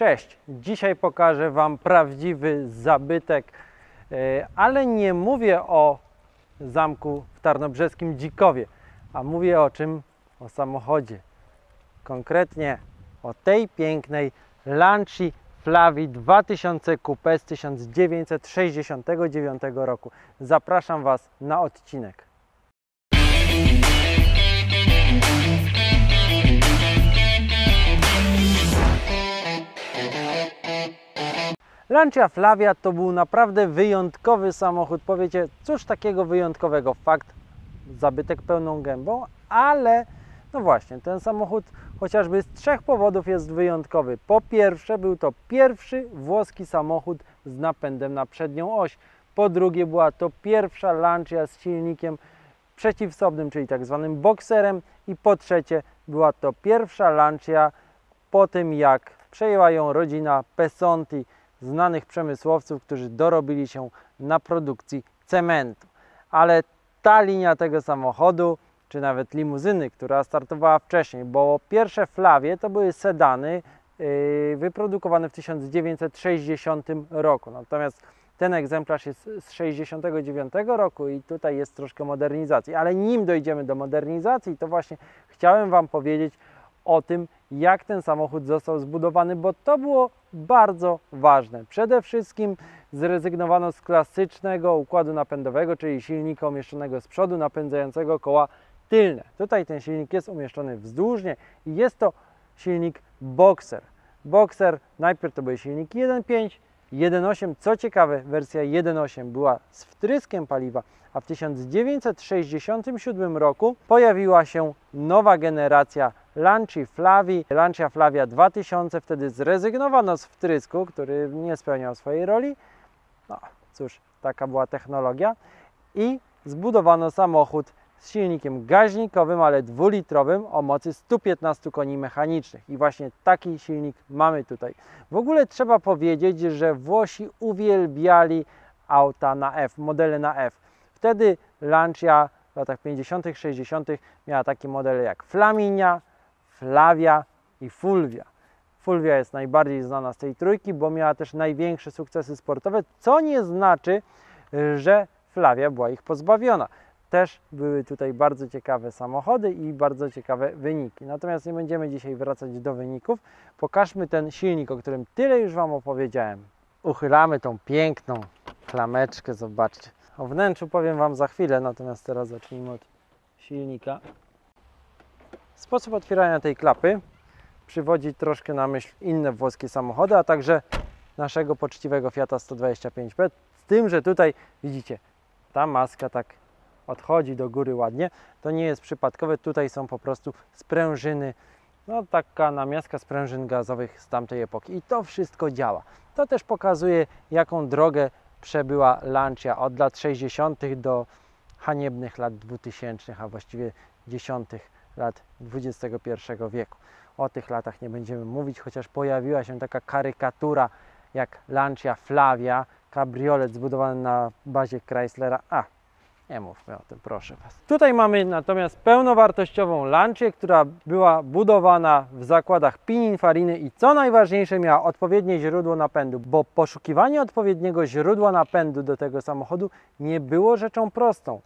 Cześć! Dzisiaj pokażę Wam prawdziwy zabytek, e, ale nie mówię o zamku w Tarnobrzeskim Dzikowie, a mówię o czym? O samochodzie. Konkretnie o tej pięknej Lancia Flavi 2000 Coupe z 1969 roku. Zapraszam Was na odcinek. Lancia Flavia to był naprawdę wyjątkowy samochód. Powiecie, cóż takiego wyjątkowego? Fakt, zabytek pełną gębą, ale no właśnie, ten samochód chociażby z trzech powodów jest wyjątkowy. Po pierwsze, był to pierwszy włoski samochód z napędem na przednią oś. Po drugie, była to pierwsza Lancia z silnikiem przeciwsobnym, czyli tak zwanym bokserem. I po trzecie, była to pierwsza Lancia po tym, jak przejęła ją rodzina Pesonti, znanych przemysłowców, którzy dorobili się na produkcji cementu. Ale ta linia tego samochodu, czy nawet limuzyny, która startowała wcześniej, bo pierwsze Flawie to były sedany yy, wyprodukowane w 1960 roku. Natomiast ten egzemplarz jest z 69 roku i tutaj jest troszkę modernizacji. Ale nim dojdziemy do modernizacji, to właśnie chciałem Wam powiedzieć o tym, jak ten samochód został zbudowany, bo to było bardzo ważne. Przede wszystkim zrezygnowano z klasycznego układu napędowego, czyli silnika umieszczonego z przodu, napędzającego koła tylne. Tutaj ten silnik jest umieszczony wzdłużnie i jest to silnik Boxer. Boxer najpierw to były silniki 1.5, 1.8. Co ciekawe, wersja 1.8 była z wtryskiem paliwa, a w 1967 roku pojawiła się nowa generacja Lancia Flavi, Lancia Flavia 2000, wtedy zrezygnowano z wtrysku, który nie spełniał swojej roli. No cóż, taka była technologia i zbudowano samochód z silnikiem gaźnikowym, ale dwulitrowym o mocy 115 koni mechanicznych. I właśnie taki silnik mamy tutaj. W ogóle trzeba powiedzieć, że Włosi uwielbiali auta na F, modele na F. Wtedy Lancia w latach 50., 60. miała takie modele jak Flaminia, Flavia i Fulvia. Fulvia jest najbardziej znana z tej trójki, bo miała też największe sukcesy sportowe, co nie znaczy, że Flavia była ich pozbawiona. Też były tutaj bardzo ciekawe samochody i bardzo ciekawe wyniki. Natomiast nie będziemy dzisiaj wracać do wyników. Pokażmy ten silnik, o którym tyle już Wam opowiedziałem. Uchylamy tą piękną klameczkę, zobaczcie. O wnętrzu powiem Wam za chwilę, natomiast teraz zacznijmy od silnika. Sposób otwierania tej klapy przywodzi troszkę na myśl inne włoskie samochody, a także naszego poczciwego Fiata 125P. Z tym, że tutaj widzicie, ta maska tak odchodzi do góry ładnie. To nie jest przypadkowe, tutaj są po prostu sprężyny, no taka namiastka sprężyn gazowych z tamtej epoki. I to wszystko działa. To też pokazuje, jaką drogę przebyła Lancia od lat 60. do haniebnych lat 2000, a właściwie 10 lat XXI wieku. O tych latach nie będziemy mówić, chociaż pojawiła się taka karykatura jak Lancia Flavia, kabriolet zbudowany na bazie Chryslera. A, nie mówmy o tym, proszę Was. Tutaj mamy natomiast pełnowartościową Lancię, która była budowana w zakładach Pininfariny i co najważniejsze miała odpowiednie źródło napędu, bo poszukiwanie odpowiedniego źródła napędu do tego samochodu nie było rzeczą prostą.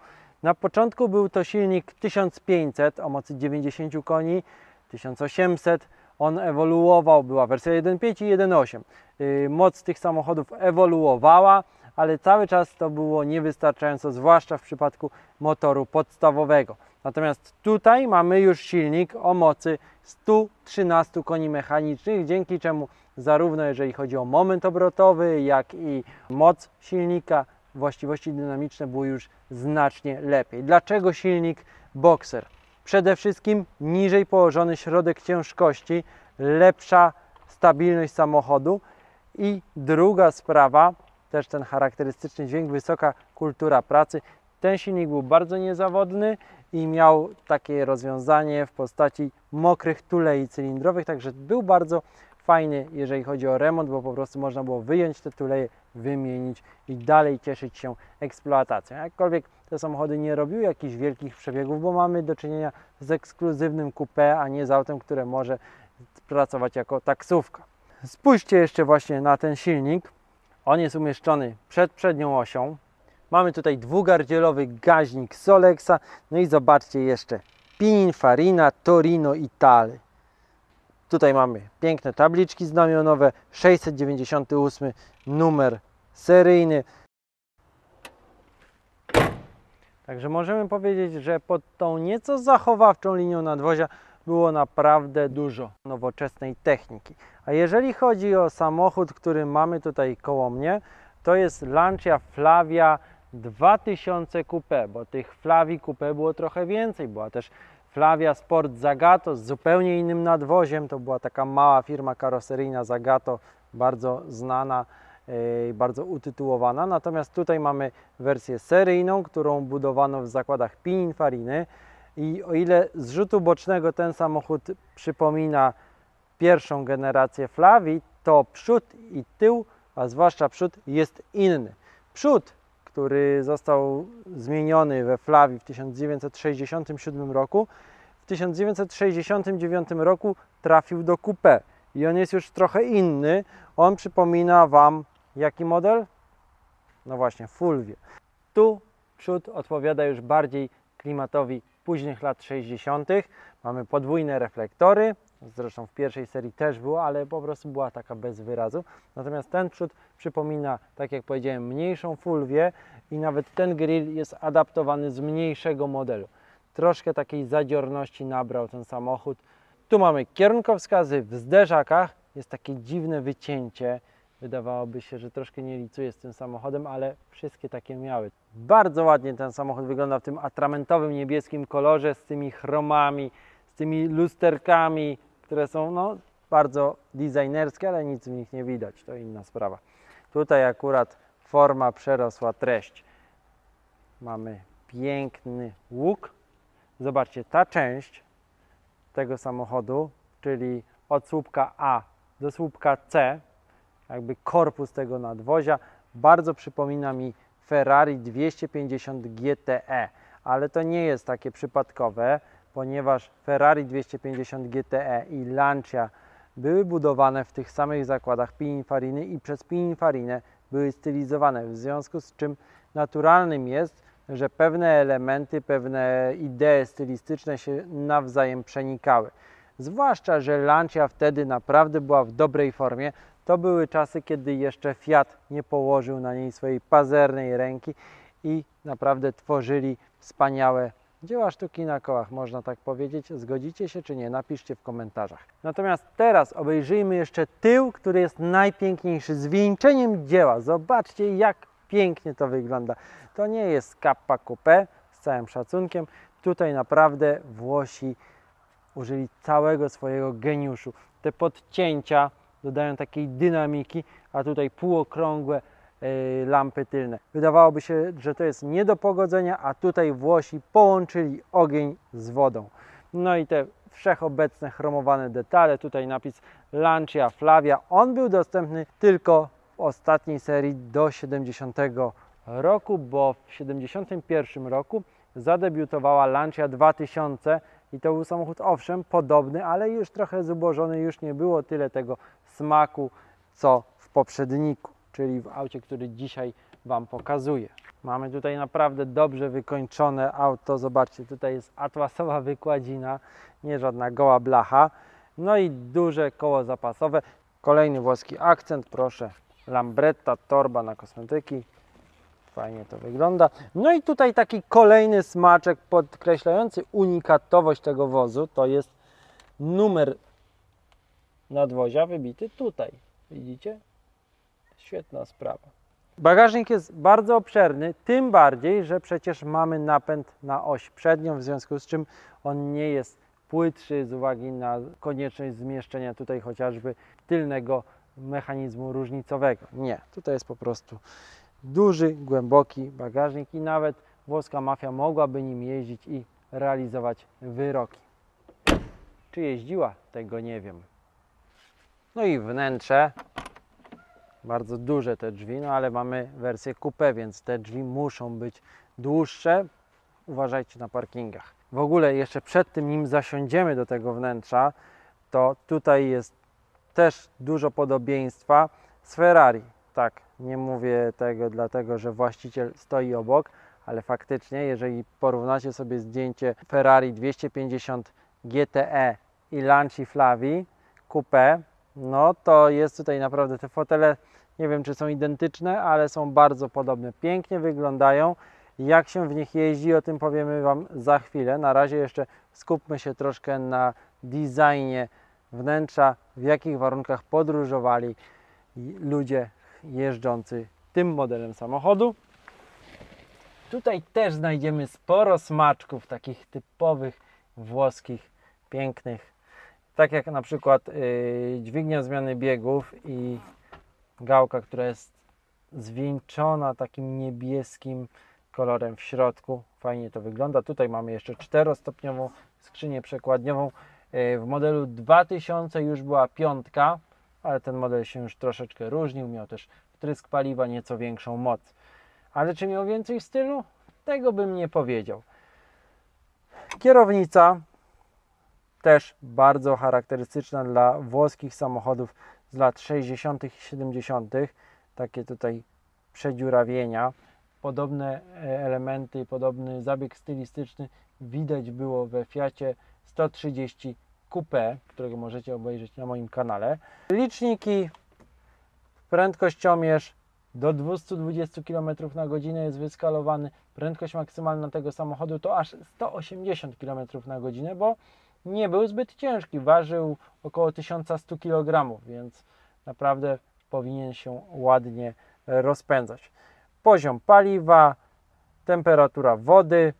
Na początku był to silnik 1500 o mocy 90 koni, 1800. On ewoluował, była wersja 1.5 i 1.8. Yy, moc tych samochodów ewoluowała, ale cały czas to było niewystarczająco, zwłaszcza w przypadku motoru podstawowego. Natomiast tutaj mamy już silnik o mocy 113 koni mechanicznych, dzięki czemu zarówno jeżeli chodzi o moment obrotowy, jak i moc silnika, właściwości dynamiczne były już znacznie lepiej. Dlaczego silnik Boxer? Przede wszystkim niżej położony środek ciężkości, lepsza stabilność samochodu i druga sprawa, też ten charakterystyczny dźwięk, wysoka kultura pracy. Ten silnik był bardzo niezawodny i miał takie rozwiązanie w postaci mokrych tulei cylindrowych, także był bardzo fajny, jeżeli chodzi o remont, bo po prostu można było wyjąć te tuleje, wymienić i dalej cieszyć się eksploatacją. Jakkolwiek te samochody nie robiły jakichś wielkich przebiegów, bo mamy do czynienia z ekskluzywnym coupé, a nie z autem, które może pracować jako taksówka. Spójrzcie jeszcze właśnie na ten silnik. On jest umieszczony przed przednią osią. Mamy tutaj dwugardzielowy gaźnik Solexa. No i zobaczcie jeszcze Pininfarina Torino Italy. Tutaj mamy piękne tabliczki znamionowe, 698 numer seryjny. Także możemy powiedzieć, że pod tą nieco zachowawczą linią nadwozia było naprawdę dużo nowoczesnej techniki. A jeżeli chodzi o samochód, który mamy tutaj koło mnie, to jest Lancia Flavia 2000 Coupe, bo tych Flavii Coupe było trochę więcej. Była też Flavia Sport Zagato z zupełnie innym nadwoziem. To była taka mała firma karoseryjna Zagato, bardzo znana i bardzo utytułowana. Natomiast tutaj mamy wersję seryjną, którą budowano w zakładach Pininfariny. I o ile z rzutu bocznego ten samochód przypomina pierwszą generację Flavii, to przód i tył, a zwłaszcza przód, jest inny. Przód, który został zmieniony we Flavii w 1967 roku, w 1969 roku trafił do coupé i on jest już trochę inny. On przypomina Wam jaki model? No właśnie, Fulvio. Tu przód odpowiada już bardziej klimatowi późnych lat 60. Mamy podwójne reflektory, zresztą w pierwszej serii też było, ale po prostu była taka bez wyrazu. Natomiast ten przód przypomina, tak jak powiedziałem, mniejszą fulwię i nawet ten grill jest adaptowany z mniejszego modelu. Troszkę takiej zadziorności nabrał ten samochód. Tu mamy kierunkowskazy w zderzakach, jest takie dziwne wycięcie. Wydawałoby się, że troszkę nie licuje z tym samochodem, ale wszystkie takie miały. Bardzo ładnie ten samochód wygląda w tym atramentowym niebieskim kolorze, z tymi chromami, z tymi lusterkami, które są no, bardzo designerskie, ale nic w nich nie widać, to inna sprawa. Tutaj akurat forma przerosła treść. Mamy piękny łuk. Zobaczcie, ta część tego samochodu, czyli od słupka A do słupka C, jakby korpus tego nadwozia, bardzo przypomina mi Ferrari 250 GTE, ale to nie jest takie przypadkowe, ponieważ Ferrari 250 GTE i Lancia były budowane w tych samych zakładach Pininfariny i przez Pininfarinę były stylizowane, w związku z czym naturalnym jest, że pewne elementy, pewne idee stylistyczne się nawzajem przenikały. Zwłaszcza, że Lancia wtedy naprawdę była w dobrej formie. To były czasy, kiedy jeszcze Fiat nie położył na niej swojej pazernej ręki i naprawdę tworzyli wspaniałe dzieła sztuki na kołach, można tak powiedzieć. Zgodzicie się czy nie? Napiszcie w komentarzach. Natomiast teraz obejrzyjmy jeszcze tył, który jest najpiękniejszy, zwieńczeniem dzieła. Zobaczcie, jak pięknie to wygląda. To nie jest kappa coupé, z całym szacunkiem. Tutaj naprawdę Włosi użyli całego swojego geniuszu. Te podcięcia dodają takiej dynamiki, a tutaj półokrągłe lampy tylne. Wydawałoby się, że to jest nie do pogodzenia, a tutaj Włosi połączyli ogień z wodą. No i te wszechobecne chromowane detale, tutaj napis Lancia Flavia, on był dostępny tylko w ostatniej serii do 70 roku, bo w 71 roku zadebiutowała Lancia 2000 i to był samochód owszem podobny, ale już trochę zubożony, już nie było tyle tego smaku co w poprzedniku, czyli w aucie, który dzisiaj Wam pokazuję. Mamy tutaj naprawdę dobrze wykończone auto. Zobaczcie, tutaj jest atłasowa wykładzina, nie żadna goła blacha. No i duże koło zapasowe. Kolejny włoski akcent, proszę. Lambretta, torba na kosmetyki. Fajnie to wygląda. No i tutaj taki kolejny smaczek podkreślający unikatowość tego wozu. To jest numer nadwozia wybity tutaj. Widzicie? Świetna sprawa. Bagażnik jest bardzo obszerny, tym bardziej, że przecież mamy napęd na oś przednią, w związku z czym on nie jest płytszy z uwagi na konieczność zmieszczenia tutaj chociażby tylnego mechanizmu różnicowego. Nie, tutaj jest po prostu duży, głęboki bagażnik i nawet włoska mafia mogłaby nim jeździć i realizować wyroki. Czy jeździła? Tego nie wiem. No i wnętrze. Bardzo duże te drzwi, no ale mamy wersję coupé, więc te drzwi muszą być dłuższe. Uważajcie na parkingach. W ogóle jeszcze przed tym, nim zasiądziemy do tego wnętrza, to tutaj jest też dużo podobieństwa z Ferrari. Tak, nie mówię tego dlatego, że właściciel stoi obok, ale faktycznie, jeżeli porównacie sobie zdjęcie Ferrari 250 GTE i Lanci Flavi Coupe, no to jest tutaj naprawdę te fotele, nie wiem czy są identyczne, ale są bardzo podobne. Pięknie wyglądają. Jak się w nich jeździ, o tym powiemy Wam za chwilę. Na razie jeszcze skupmy się troszkę na designie wnętrza, w jakich warunkach podróżowali ludzie jeżdżący tym modelem samochodu. Tutaj też znajdziemy sporo smaczków takich typowych włoskich, pięknych. Tak jak na przykład yy, dźwignia zmiany biegów i gałka, która jest zwieńczona takim niebieskim kolorem w środku. Fajnie to wygląda. Tutaj mamy jeszcze czterostopniową skrzynię przekładniową. Yy, W modelu 2000 już była piątka, ale ten model się już troszeczkę różnił. Miał też wtrysk paliwa, nieco większą moc. Ale czy miał więcej stylu? Tego bym nie powiedział. Kierownica też bardzo charakterystyczna dla włoskich samochodów z lat 60. i 70. Takie tutaj przedziurawienia. Podobne e, elementy, podobny zabieg stylistyczny widać było we Fiacie 130 Coupe, którego możecie obejrzeć na moim kanale. Liczniki, prędkościomierz do 220 km na godzinę jest wyskalowany. Prędkość maksymalna tego samochodu to aż 180 km na godzinę, bo nie był zbyt ciężki. Ważył około 1100 kg, więc naprawdę powinien się ładnie rozpędzać. Poziom paliwa, temperatura wody,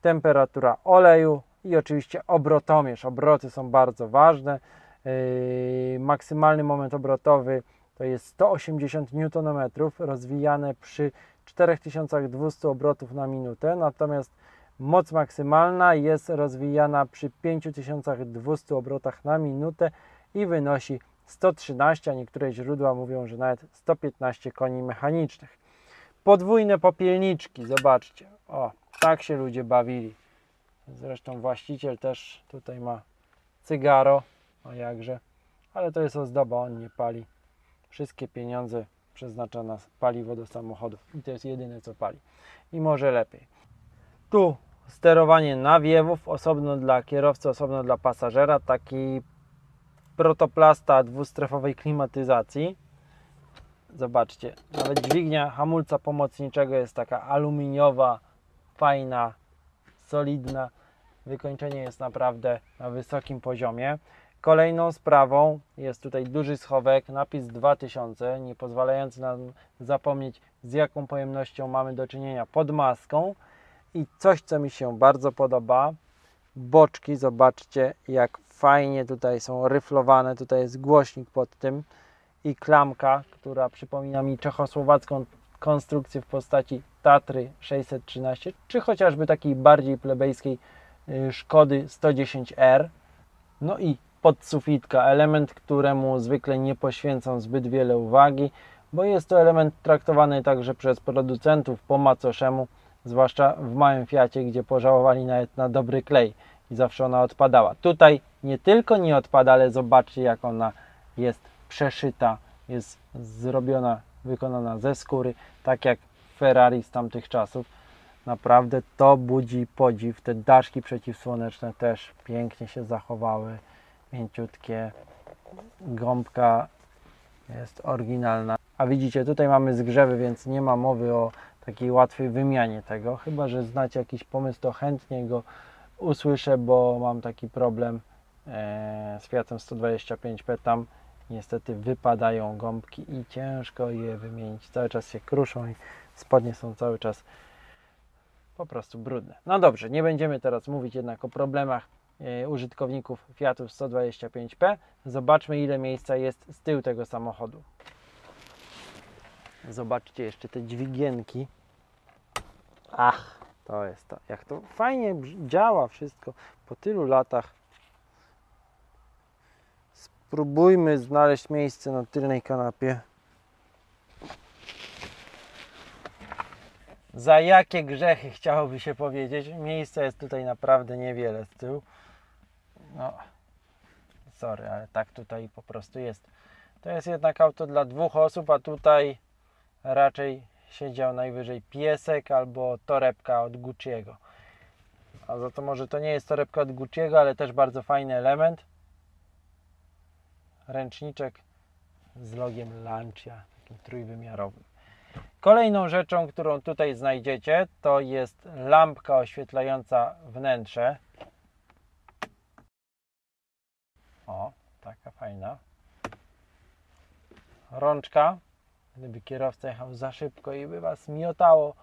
temperatura oleju i oczywiście obrotomierz. Obroty są bardzo ważne. Yy, maksymalny moment obrotowy to jest 180 Nm rozwijane przy 4200 obrotów na minutę, natomiast moc maksymalna jest rozwijana przy 5200 obrotach na minutę i wynosi 113, a niektóre źródła mówią, że nawet 115 koni mechanicznych. Podwójne popielniczki, zobaczcie. O, tak się ludzie bawili. Zresztą właściciel też tutaj ma cygaro, a jakże. Ale to jest ozdoba, on nie pali. Wszystkie pieniądze przeznacza na paliwo do samochodów i to jest jedyne co pali. I może lepiej. Tu sterowanie nawiewów, osobno dla kierowcy, osobno dla pasażera. Taki protoplasta dwustrefowej klimatyzacji. Zobaczcie, nawet dźwignia hamulca pomocniczego jest taka aluminiowa, fajna, solidna. Wykończenie jest naprawdę na wysokim poziomie. Kolejną sprawą jest tutaj duży schowek, napis 2000, nie pozwalający nam zapomnieć z jaką pojemnością mamy do czynienia pod maską. I coś, co mi się bardzo podoba, boczki, zobaczcie jak fajnie tutaj są ryflowane, tutaj jest głośnik pod tym i klamka, która przypomina mi czechosłowacką konstrukcję w postaci Tatry 613, czy chociażby takiej bardziej plebejskiej y, Szkody 110R. No i podsufitka, element, któremu zwykle nie poświęcam zbyt wiele uwagi, bo jest to element traktowany także przez producentów po macoszemu, zwłaszcza w małym Fiacie, gdzie pożałowali nawet na dobry klej i zawsze ona odpadała. Tutaj nie tylko nie odpada, ale zobaczcie jak ona jest przeszyta, jest zrobiona, wykonana ze skóry, tak jak Ferrari z tamtych czasów. Naprawdę to budzi podziw. Te daszki przeciwsłoneczne też pięknie się zachowały, mięciutkie. Gąbka jest oryginalna. A widzicie, tutaj mamy zgrzewy, więc nie ma mowy o takiej łatwej wymianie tego. Chyba, że znacie jakiś pomysł, to chętnie go usłyszę, bo mam taki problem e, z Fiatem 125P. Tam niestety wypadają gąbki i ciężko je wymienić. Cały czas się kruszą i spodnie są cały czas po prostu brudne. No dobrze, nie będziemy teraz mówić jednak o problemach e, użytkowników Fiatów 125P. Zobaczmy ile miejsca jest z tyłu tego samochodu. Zobaczcie jeszcze te dźwigienki. Ach, to jest to. Jak to fajnie działa wszystko po tylu latach. Spróbujmy znaleźć miejsce na tylnej kanapie. Za jakie grzechy chciałoby się powiedzieć? Miejsca jest tutaj naprawdę niewiele z tyłu. No, sorry, ale tak tutaj po prostu jest. To jest jednak auto dla dwóch osób, a tutaj raczej siedział najwyżej piesek albo torebka od Gucci'ego. A za to może to nie jest torebka od Gucci'ego, ale też bardzo fajny element. Ręczniczek z logiem Lancia, takim trójwymiarowym. Kolejną rzeczą, którą tutaj znajdziecie, to jest lampka oświetlająca wnętrze. O, taka fajna. Rączka. Gdyby kierowca jechał za szybko i by Was miotało,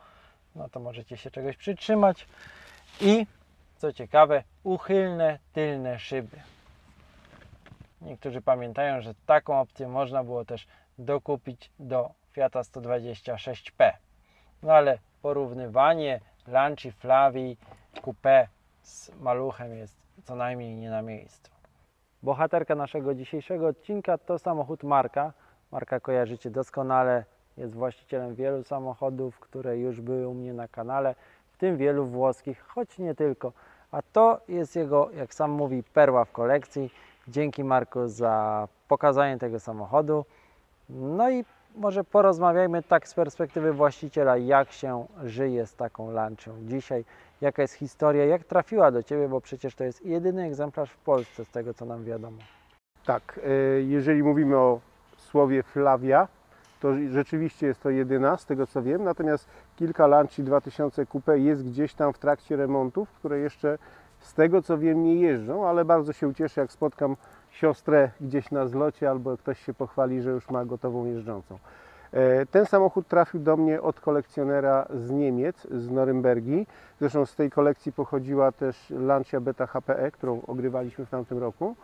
no to możecie się czegoś przytrzymać. I co ciekawe, uchylne tylne szyby. Niektórzy pamiętają, że taką opcję można było też dokupić do Fiata 126P. No ale porównywanie Lanci Flavi Coupé z maluchem jest co najmniej nie na miejscu. Bohaterka naszego dzisiejszego odcinka to samochód Marka. Marka kojarzycie doskonale, jest właścicielem wielu samochodów, które już były u mnie na kanale, w tym wielu włoskich, choć nie tylko. A to jest jego, jak sam mówi, perła w kolekcji. Dzięki Marku za pokazanie tego samochodu. No i może porozmawiajmy tak z perspektywy właściciela, jak się żyje z taką Lancią dzisiaj, jaka jest historia, jak trafiła do Ciebie, bo przecież to jest jedyny egzemplarz w Polsce z tego, co nam wiadomo. Tak, e, jeżeli mówimy o słowie Flavia, to rzeczywiście jest to jedyna, z tego co wiem, natomiast kilka Lanci 2000 Coupe jest gdzieś tam w trakcie remontów, które jeszcze z tego co wiem nie jeżdżą, ale bardzo się ucieszę, jak spotkam siostrę gdzieś na zlocie albo ktoś się pochwali, że już ma gotową jeżdżącą. E, Ten samochód trafił do mnie od kolekcjonera z Niemiec, z Norymbergi. Zresztą z tej kolekcji pochodziła też Lancia Beta HPE, którą ogrywaliśmy w tamtym roku.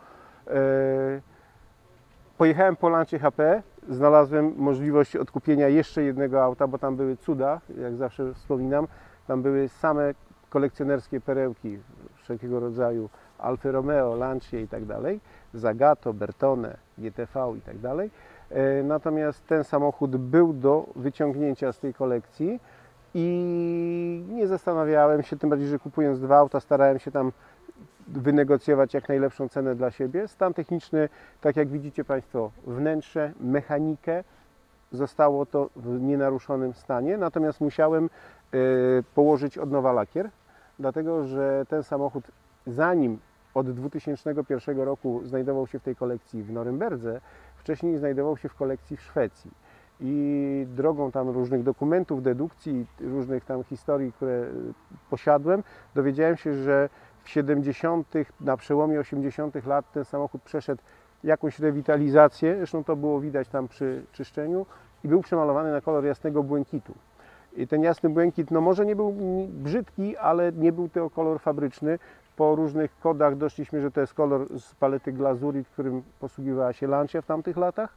Pojechałem po Lancie HPE, znalazłem możliwość odkupienia jeszcze jednego auta, bo tam były cuda, jak zawsze wspominam. Tam były same kolekcjonerskie perełki wszelkiego rodzaju, Alfa Romeo, Lancia i tak dalej, Zagato, Bertone, GTV i tak dalej. E, Natomiast ten samochód był do wyciągnięcia z tej kolekcji i nie zastanawiałem się, tym bardziej, że kupując dwa auta starałem się tam wynegocjować jak najlepszą cenę dla siebie. Stan techniczny, tak jak widzicie Państwo, wnętrze, mechanikę, zostało to w nienaruszonym stanie, natomiast musiałem e, położyć od nowa lakier, dlatego że ten samochód zanim od 2001 roku znajdował się w tej kolekcji w Norymberdze, wcześniej znajdował się w kolekcji w Szwecji. I drogą tam różnych dokumentów, dedukcji, różnych tam historii, które e, posiadłem, dowiedziałem się, że 70., na przełomie 80. lat ten samochód przeszedł jakąś rewitalizację, zresztą to było widać tam przy czyszczeniu i był przemalowany na kolor jasnego błękitu. I ten jasny błękit, no może nie był brzydki, ale nie był to kolor fabryczny. Po różnych kodach doszliśmy, że to jest kolor z palety glazuri, którym posługiwała się Lancia w tamtych latach.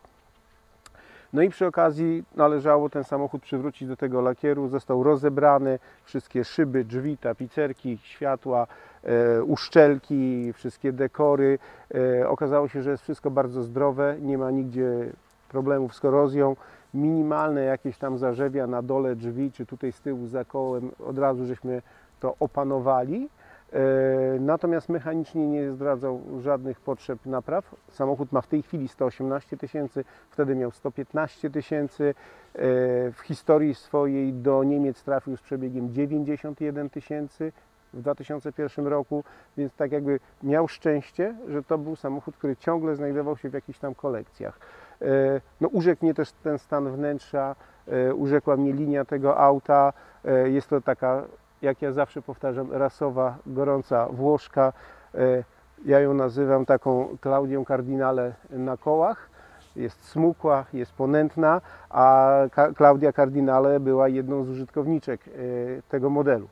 No i przy okazji należało ten samochód przywrócić do tego lakieru. Został rozebrany, wszystkie szyby, drzwi, tapicerki, światła, uszczelki, wszystkie dekory. E, okazało się, że jest wszystko bardzo zdrowe, nie ma nigdzie problemów z korozją. Minimalne jakieś tam zarzewia na dole drzwi, czy tutaj z tyłu za kołem, od razu żeśmy to opanowali. E, Natomiast mechanicznie nie zdradzał żadnych potrzeb napraw. Samochód ma w tej chwili 118 tysięcy, wtedy miał 115 tysięcy. E, W historii swojej do Niemiec trafił z przebiegiem 91 tysięcy w 2001 roku, więc tak jakby miał szczęście, że to był samochód, który ciągle znajdował się w jakichś tam kolekcjach. E, No, urzekł mnie też ten stan wnętrza, e, urzekła mnie linia tego auta. E, Jest to taka jak ja zawsze powtarzam, rasowa, gorąca Włoszka. Ja ją nazywam taką Klaudią Cardinale na kołach. Jest smukła, jest ponętna, a Klaudia Cardinale była jedną z użytkowniczek tego modelu.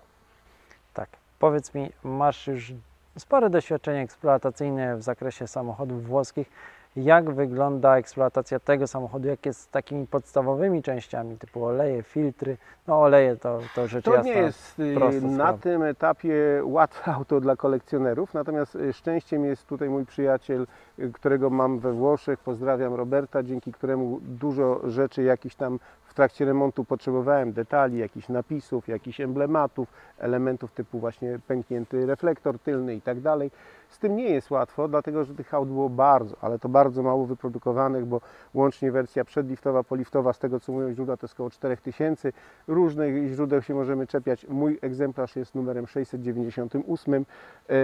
Powiedz mi, masz już spore doświadczenie eksploatacyjne w zakresie samochodów włoskich. Jak wygląda eksploatacja tego samochodu? Jak jest z takimi podstawowymi częściami, typu oleje, filtry? No oleje to, to rzecz To jasna. nie jest y, na tym etapie łatwe auto dla kolekcjonerów, natomiast y, szczęściem jest tutaj mój przyjaciel, y, którego mam we Włoszech, pozdrawiam Roberta, dzięki któremu dużo rzeczy jakichś tam trakcie remontu potrzebowałem, detali, jakichś napisów, jakichś emblematów, elementów typu właśnie pęknięty reflektor tylny i tak dalej. Z tym nie jest łatwo, dlatego że tych aut było bardzo, ale to bardzo mało wyprodukowanych, bo łącznie wersja przedliftowa, poliftowa, z tego co mówią źródła, to jest około 4000. Różnych źródeł się możemy czepiać. Mój egzemplarz jest numerem 698. E,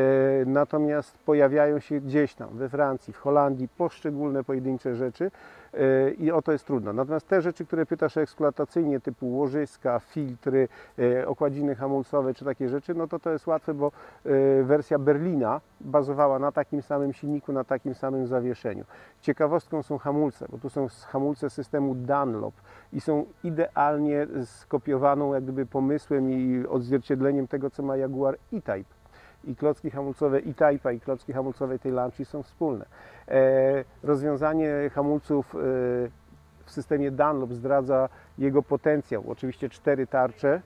Natomiast pojawiają się gdzieś tam we Francji, w Holandii poszczególne pojedyncze rzeczy i o to jest trudno. Natomiast te rzeczy, które pytasz eksploatacyjnie, typu łożyska, filtry, e, okładziny hamulcowe czy takie rzeczy, no to to jest łatwe, bo e, wersja Berlina bazowała na takim samym silniku, na takim samym zawieszeniu. Ciekawostką są hamulce, bo tu są hamulce systemu Dunlop i są idealnie skopiowaną jak gdyby pomysłem i odzwierciedleniem tego, co ma Jaguar E-Type i klocki hamulcowe E-Type'a i klocki hamulcowe tej Lancia są wspólne. E, rozwiązanie hamulców e, w systemie Dunlop zdradza jego potencjał. Oczywiście cztery tarcze, e,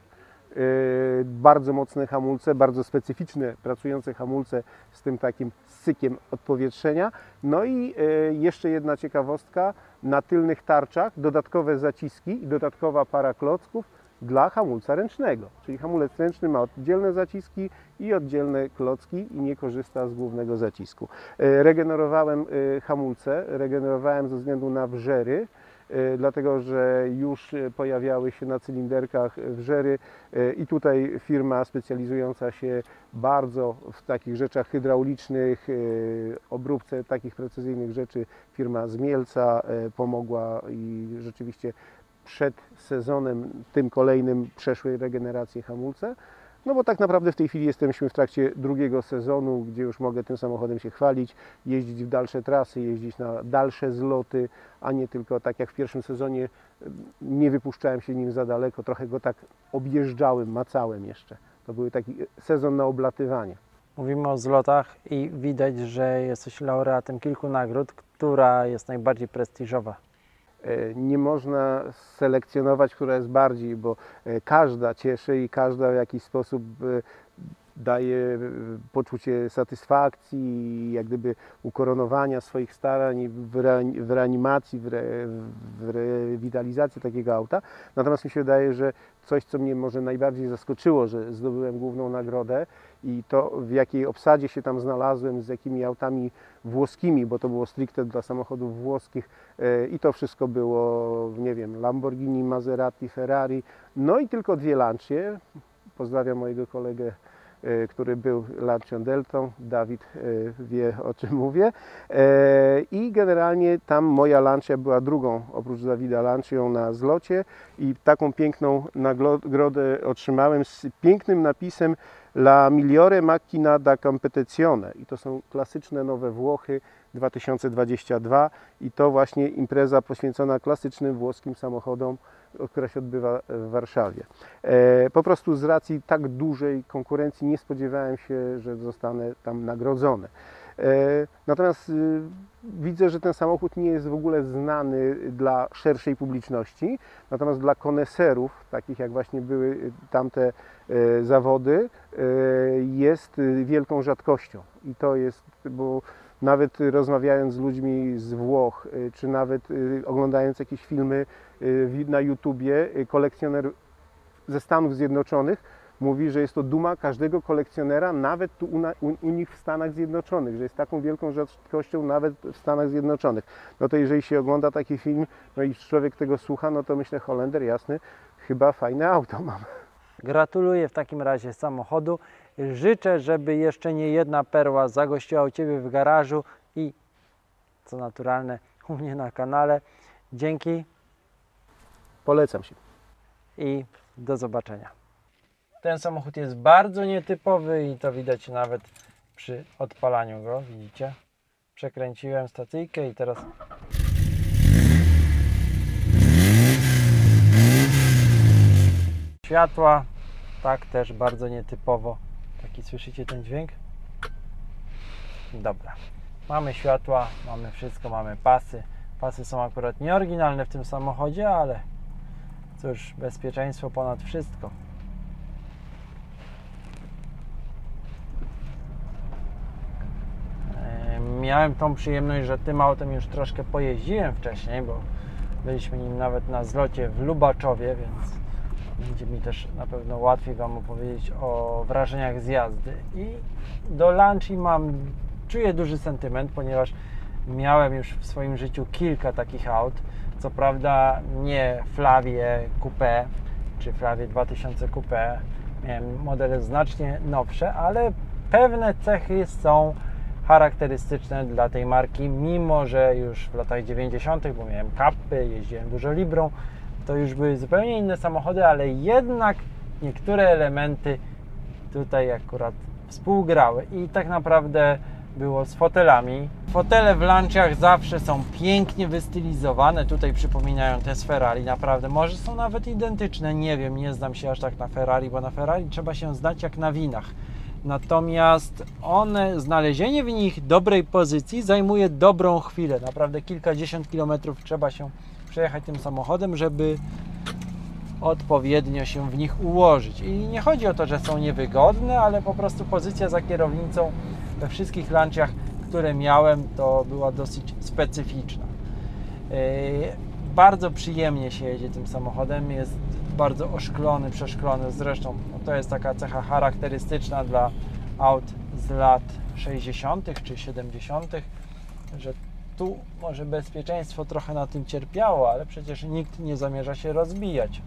bardzo mocne hamulce, bardzo specyficzne, pracujące hamulce z tym takim sykiem odpowietrzenia. No i jeszcze jedna ciekawostka, na tylnych tarczach dodatkowe zaciski i dodatkowa para klocków dla hamulca ręcznego. Czyli hamulec ręczny ma oddzielne zaciski i oddzielne klocki i nie korzysta z głównego zacisku. E, Regenerowałem e, hamulce, regenerowałem ze względu na wrzery, e, dlatego że już pojawiały się na cylinderkach wrzery i tutaj firma specjalizująca się bardzo w takich rzeczach hydraulicznych, obróbce takich precyzyjnych rzeczy, firma z Mielca pomogła i rzeczywiście przed sezonem tym kolejnym przeszły regenerację hamulce. No bo tak naprawdę w tej chwili jesteśmy w trakcie drugiego sezonu, gdzie już mogę tym samochodem się chwalić, jeździć w dalsze trasy, jeździć na dalsze zloty, a nie tylko tak jak w pierwszym sezonie nie wypuszczałem się nim za daleko, trochę go tak objeżdżałem, macałem jeszcze. To był taki sezon na oblatywanie. Mówimy o zlotach i widać, że jesteś laureatem kilku nagród, która jest najbardziej prestiżowa. E, nie można selekcjonować, która jest bardziej, bo e, każda cieszy i każda w jakiś sposób e, daje poczucie satysfakcji, jak gdyby ukoronowania swoich starań i w reanimacji, w, re, w rewitalizacji takiego auta. Natomiast mi się wydaje, że coś, co mnie może najbardziej zaskoczyło, że zdobyłem główną nagrodę i to w jakiej obsadzie się tam znalazłem, z jakimi autami włoskimi, bo to było stricte dla samochodów włoskich e, i to wszystko było, nie wiem, Lamborghini, Maserati, Ferrari, no i tylko dwie Lancie. Pozdrawiam mojego kolegę e, który był Lancią Deltą. Dawid e, wie o czym mówię. I generalnie tam moja Lancia była drugą oprócz Dawida Lancią na zlocie i taką piękną nagrodę otrzymałem z pięknym napisem La migliore macchina da competizione i to są klasyczne nowe Włochy 2022 i to właśnie impreza poświęcona klasycznym włoskim samochodom, która się odbywa w Warszawie. E, po prostu z racji tak dużej konkurencji nie spodziewałem się, że zostanę tam nagrodzony. E, Natomiast y, widzę, że ten samochód nie jest w ogóle znany dla szerszej publiczności, natomiast dla koneserów, takich jak właśnie były y, tamte e, zawody, jest y, wielką rzadkością. I to jest, bo nawet rozmawiając z ludźmi z Włoch, y, czy nawet y, oglądając jakieś filmy y, na YouTubie, y, kolekcjoner ze Stanów Zjednoczonych mówi, że jest to duma każdego kolekcjonera, nawet tu u, na, u, u nich w Stanach Zjednoczonych, że jest taką wielką rzadkością nawet w Stanach Zjednoczonych. No to jeżeli się ogląda taki film, no i człowiek tego słucha, no to myślę, Holender, jasny, chyba fajne auto mam. Gratuluję w takim razie samochodu. Życzę, żeby jeszcze nie jedna perła zagościła u Ciebie w garażu i, co naturalne, u mnie na kanale. Dzięki Polecam się. i do zobaczenia. Ten samochód jest bardzo nietypowy i to widać nawet przy odpalaniu go, widzicie? Przekręciłem stacyjkę i teraz światła, tak też bardzo nietypowo. Taki słyszycie ten dźwięk? Dobra. Mamy światła, mamy wszystko, mamy pasy. Pasy są akurat nieoryginalne w tym samochodzie, ale cóż, bezpieczeństwo ponad wszystko. Miałem tą przyjemność, że tym autem już troszkę pojeździłem wcześniej, bo byliśmy nim nawet na zlocie w Lubaczowie, więc będzie mi też na pewno łatwiej Wam opowiedzieć o wrażeniach z jazdy. I do Lanci mam czuję duży sentyment, ponieważ miałem już w swoim życiu kilka takich aut. Co prawda nie Flavie Coupé czy Flavie 2000 Coupé. Miałem modele znacznie nowsze, ale pewne cechy są charakterystyczne dla tej marki, mimo że już w latach 90., bo miałem kapy, jeździłem dużo Librą, to już były zupełnie inne samochody, ale jednak niektóre elementy tutaj akurat współgrały i tak naprawdę było z fotelami. Fotele w Lanciach zawsze są pięknie wystylizowane, tutaj przypominają te z Ferrari, naprawdę, może są nawet identyczne, nie wiem, nie znam się aż tak na Ferrari, bo na Ferrari trzeba się znać jak na winach. Natomiast one, znalezienie w nich dobrej pozycji zajmuje dobrą chwilę. Naprawdę kilkadziesiąt kilometrów trzeba się przejechać tym samochodem, żeby odpowiednio się w nich ułożyć. I nie chodzi o to, że są niewygodne, ale po prostu pozycja za kierownicą we wszystkich lanciach, które miałem, to była dosyć specyficzna. Bardzo przyjemnie się jedzie tym samochodem, jest bardzo oszklony, przeszklony. Zresztą no to jest taka cecha charakterystyczna dla aut z lat 60. czy 70., że tu może bezpieczeństwo trochę na tym cierpiało, ale przecież nikt nie zamierza się rozbijać.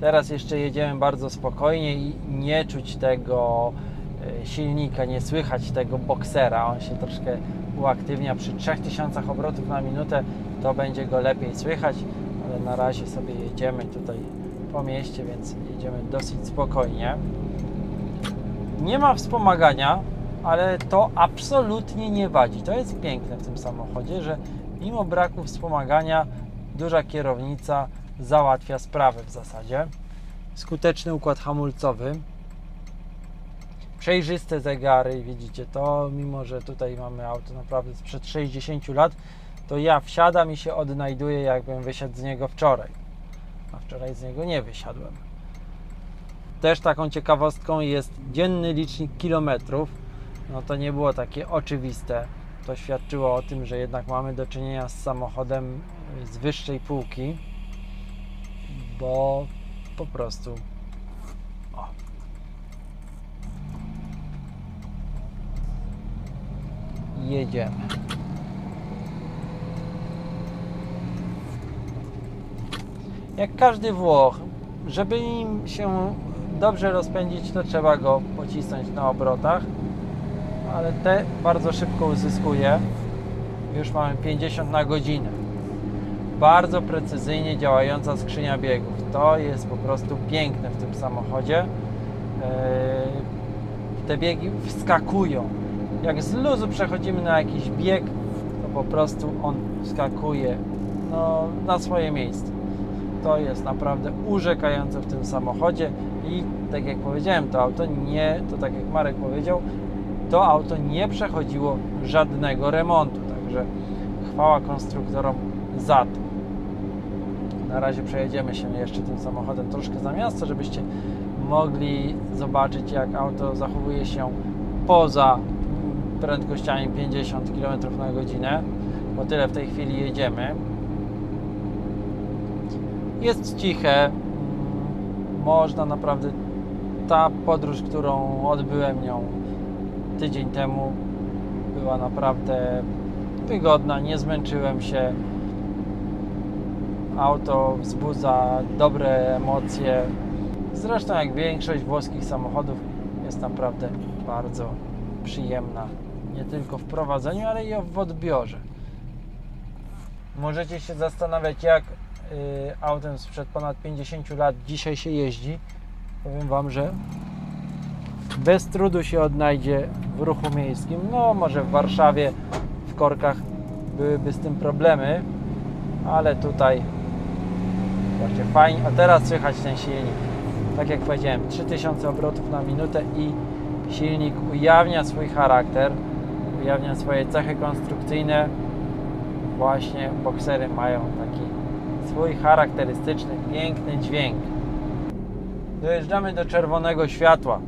Teraz jeszcze jedziemy bardzo spokojnie i nie czuć tego silnika, nie słychać tego boksera. On się troszkę uaktywnia przy 3000 obrotów na minutę, to będzie go lepiej słychać, ale na razie sobie jedziemy tutaj po mieście, więc jedziemy dosyć spokojnie. Nie ma wspomagania, ale to absolutnie nie wadzi. To jest piękne w tym samochodzie, że mimo braku wspomagania duża kierownica załatwia sprawę w zasadzie. Skuteczny układ hamulcowy. Przejrzyste zegary, widzicie to, mimo że tutaj mamy auto naprawdę sprzed 60 lat, to ja wsiadam i się odnajduję, jakbym wysiadł z niego wczoraj. A wczoraj z niego nie wysiadłem. Też taką ciekawostką jest dzienny licznik kilometrów. No to nie było takie oczywiste. To świadczyło o tym, że jednak mamy do czynienia z samochodem z wyższej półki, bo po prostu o. jedziemy. Jak każdy Włoch, żeby im się dobrze rozpędzić, to trzeba go pocisnąć na obrotach, ale te bardzo szybko uzyskuje. Już mamy 50 na godzinę. Bardzo precyzyjnie działająca skrzynia biegów. To jest po prostu piękne w tym samochodzie. Eee, Te biegi wskakują. Jak z luzu przechodzimy na jakiś bieg, to po prostu on wskakuje no, na swoje miejsce. To jest naprawdę urzekające w tym samochodzie i tak jak powiedziałem, to auto nie, to tak jak Marek powiedział, to auto nie przechodziło żadnego remontu, także chwała konstruktorom za to. Na razie przejedziemy się jeszcze tym samochodem troszkę za miasto, żebyście mogli zobaczyć jak auto zachowuje się poza prędkościami 50 km na godzinę, bo tyle w tej chwili jedziemy. Jest ciche, mm, można naprawdę ta podróż, którą odbyłem nią tydzień temu była naprawdę wygodna, nie zmęczyłem się. Auto wzbudza dobre emocje. Zresztą jak większość włoskich samochodów jest naprawdę bardzo przyjemna. Nie tylko w prowadzeniu, ale i w odbiorze. Możecie się zastanawiać, jak y, autem sprzed ponad 50 lat dzisiaj się jeździ. Powiem Wam, że bez trudu się odnajdzie w ruchu miejskim. No, może w Warszawie, w korkach byłyby z tym problemy, ale tutaj zobaczcie, fajnie. A teraz słychać ten silnik. Tak jak powiedziałem, 3000 obrotów na minutę i silnik ujawnia swój charakter, ujawnia swoje cechy konstrukcyjne. Właśnie boksery mają taki swój charakterystyczny, piękny dźwięk. Dojeżdżamy do czerwonego światła.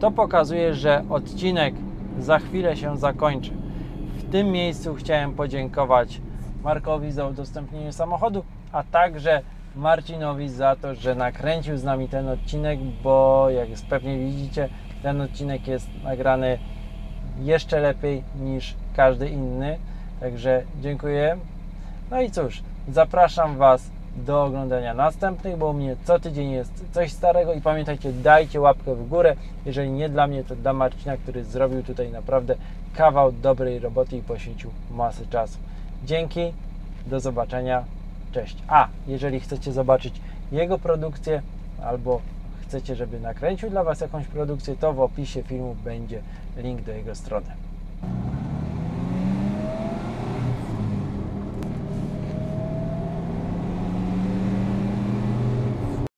To pokazuje, że odcinek za chwilę się zakończy. W tym miejscu chciałem podziękować Markowi za udostępnienie samochodu, a także Marcinowi za to, że nakręcił z nami ten odcinek, bo jak pewnie widzicie, ten odcinek jest nagrany jeszcze lepiej niż każdy inny. Także dziękuję. No i cóż, zapraszam Was do oglądania następnych, bo u mnie co tydzień jest coś starego i pamiętajcie, dajcie łapkę w górę. Jeżeli nie dla mnie, to dla Marcina, który zrobił tutaj naprawdę kawał dobrej roboty i poświęcił masę czasu. Dzięki, do zobaczenia, cześć. A, jeżeli chcecie zobaczyć jego produkcję albo chcecie, żeby nakręcił dla Was jakąś produkcję, to w opisie filmu będzie link do jego strony.